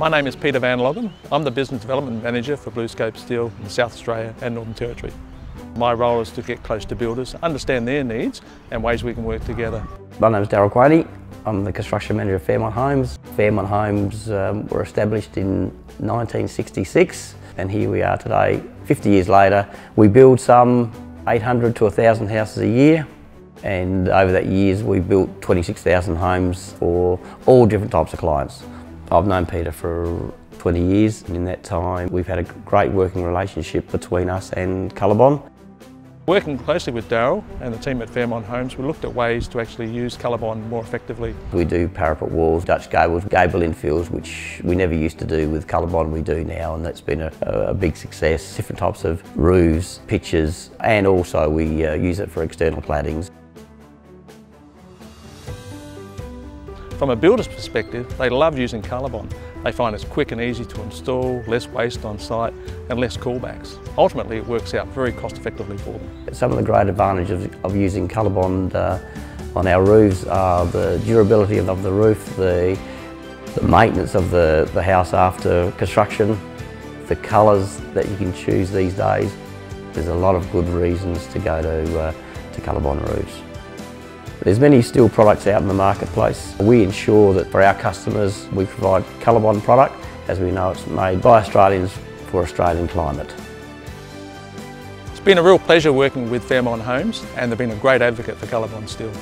My name is Peter Van Loggem. I'm the Business Development Manager for BlueScope Steel in South Australia and Northern Territory. My role is to get close to builders, understand their needs and ways we can work together. My name is Darryl Quaini. I'm the Construction Manager of Fairmont Homes. Fairmont Homes um, were established in 1966 and here we are today, 50 years later. We build some 800 to 1,000 houses a year and over that years we built 26,000 homes for all different types of clients. I've known Peter for 20 years and in that time we've had a great working relationship between us and Colorbond. Working closely with Darryl and the team at Fairmont Homes, we looked at ways to actually use Colorbond more effectively. We do parapet walls, Dutch gables, gable infills, which we never used to do with Colorbond, we do now, and that's been a, a big success. Different types of roofs, pitches, and also we uh, use it for external claddings. From a builder's perspective, they love using Colorbond. They find it's quick and easy to install, less waste on site and less callbacks. Ultimately it works out very cost effectively for them. Some of the great advantages of using Colorbond uh, on our roofs are the durability of the roof, the, the maintenance of the, the house after construction, the colours that you can choose these days. There's a lot of good reasons to go to, uh, to Colorbond roofs. There's many steel products out in the marketplace. We ensure that for our customers we provide Colorbond product as we know it's made by Australians for Australian climate. It's been a real pleasure working with Fairmont Homes and they've been a great advocate for Colorbond Steel.